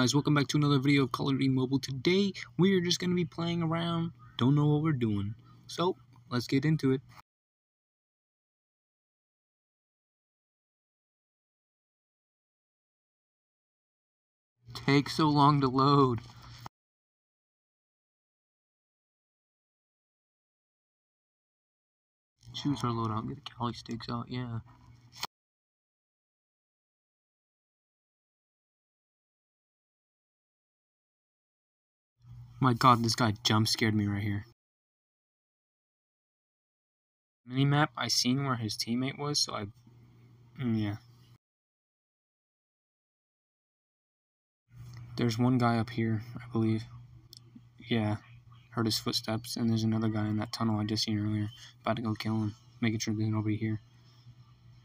guys, welcome back to another video of of Duty Mobile. Today, we are just going to be playing around, don't know what we're doing. So, let's get into it. Takes so long to load. Choose our loadout, get the Kali sticks out, yeah. My god, this guy jump scared me right here. Minimap, I seen where his teammate was, so I... Mm, yeah. There's one guy up here, I believe. Yeah. Heard his footsteps, and there's another guy in that tunnel I just seen earlier. About to go kill him. Making sure there's nobody here.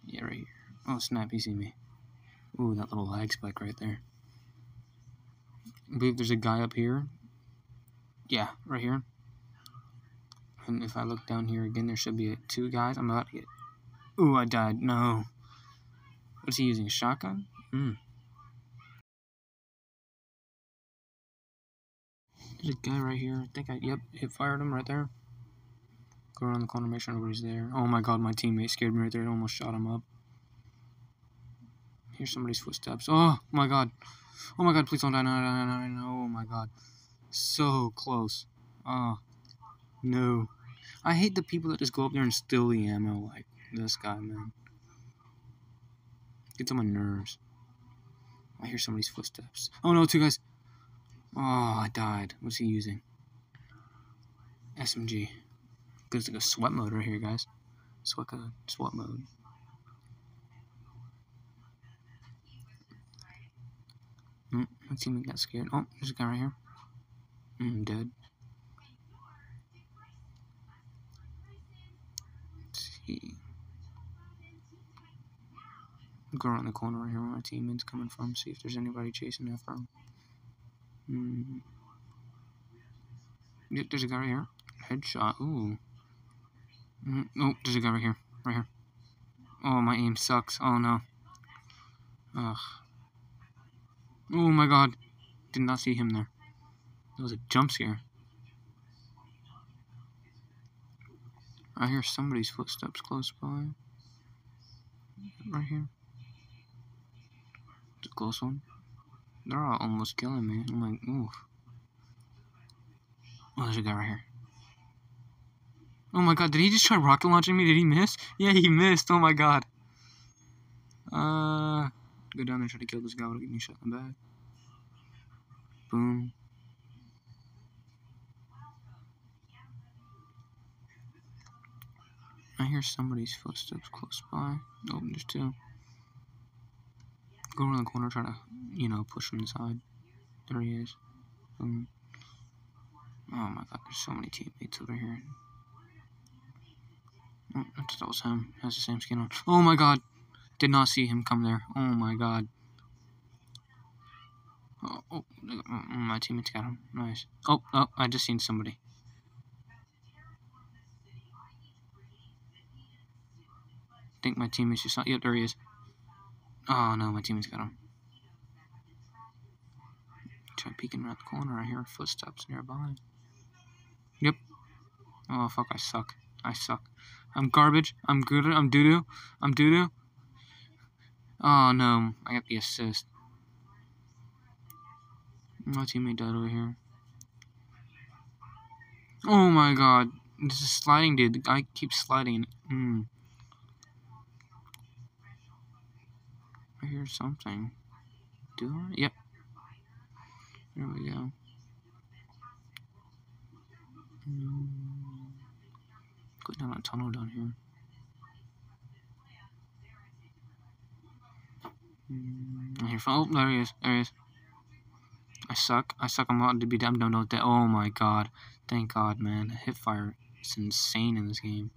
Yeah, right here. Oh, snap, he see me. Ooh, that little lag spike right there. I believe there's a guy up here yeah, right here. And if I look down here again, there should be two guys. I'm about to get. Ooh, I died. No. What's he using? A shotgun? Hmm. There's a guy right here. I think I. Yep, hip fired him right there. Go around the corner, make sure nobody's there. Oh my god, my teammate scared me right there. I almost shot him up. Here's somebody's footsteps. Oh my god. Oh my god, please don't die. No, no, no, no, no. Oh my god. So close. Oh, no. I hate the people that just go up there and steal the ammo like this guy, man. Gets on my nerves. I hear somebody's footsteps. Oh no, two guys. Oh, I died. What's he using? SMG. Goes like a sweat mode right here, guys. Sweat, uh, sweat mode. Mm, teammate got scared. Oh, there's a guy right here. Mm, dead. Let's see. Go around the corner right here where my teammate's coming from. See if there's anybody chasing after him. Mm. There's a guy right here. Headshot. Ooh. Mm, oh, there's a guy right here. Right here. Oh, my aim sucks. Oh, no. Ugh. Oh, my God. Did not see him there. That was a jump scare. I hear somebody's footsteps close by. Right here. It's a close one. They're all almost killing me. I'm like, oof. Oh, there's a guy right here. Oh my god, did he just try rocket launching me? Did he miss? Yeah, he missed. Oh my god. Uh, go down there and try to kill this guy without getting shot in the back. Boom. I hear somebody's footsteps close by. Oh, there's two. Go around the corner, try to, you know, push him inside. There he is. Boom. Oh my god, there's so many teammates over here. Oh, that was him. Has the same skin on. Oh my god. Did not see him come there. Oh my god. Oh, oh, oh my teammates got him. Nice. Oh, oh, I just seen somebody. Think my teammates just saw. Yep, there he is. Oh no, my teammates got him. Try peeking around the corner. I hear footsteps nearby. Yep. Oh fuck, I suck. I suck. I'm garbage. I'm good. I'm doo doo. I'm doo doo. Oh no, I got the assist. My teammate died over here. Oh my god. This is sliding, dude. The guy keeps sliding. Hmm. I hear something. Do I? Yep. There we go. Go down a tunnel down here. Mm. I hear oh, there he is. There he is. I suck. I suck. I'm about to be damn done with that. Oh my god. Thank god, man. Hipfire is insane in this game.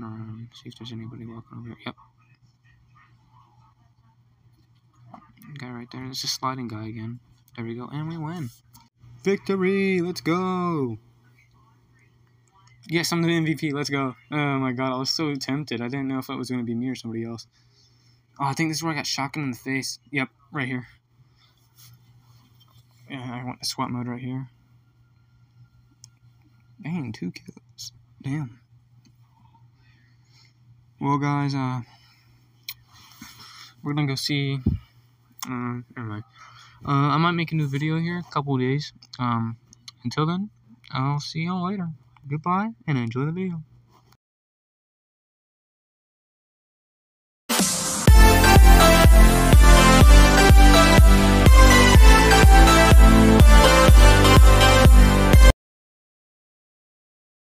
Around, see if there's anybody walking over here. Yep. Guy right there. It's a sliding guy again. There we go. And we win. Victory! Let's go! Yes, I'm the MVP. Let's go. Oh my god, I was so tempted. I didn't know if it was going to be me or somebody else. Oh, I think this is where I got shotgun in the face. Yep, right here. Yeah, I went to SWAT mode right here. Dang, two kills. Damn. Well, guys, uh, we're gonna go see. Never mind. Uh, I might make a new video here, a couple days. Um, until then, I'll see y'all later. Goodbye, and enjoy the video.